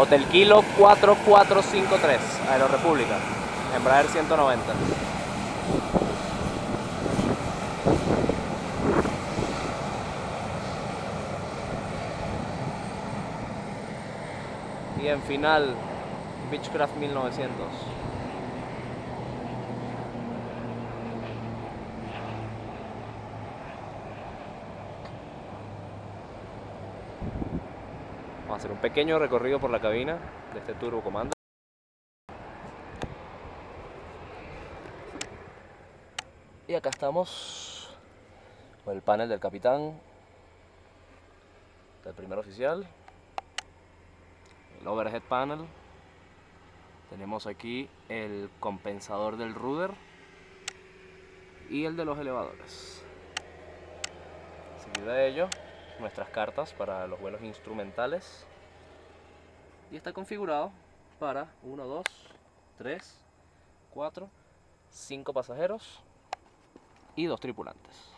Hotel Kilo 4453, Aerorepública, Embraer 190. Y en final, Beechcraft 1900. Vamos a hacer un pequeño recorrido por la cabina de este Turbo Commander. Y acá estamos con el panel del capitán, del primer oficial, el overhead panel. Tenemos aquí el compensador del rudder y el de los elevadores. Seguido de ello, nuestras cartas para los vuelos instrumentales. Y está configurado para 1, 2, 3, 4, 5 pasajeros y dos tripulantes.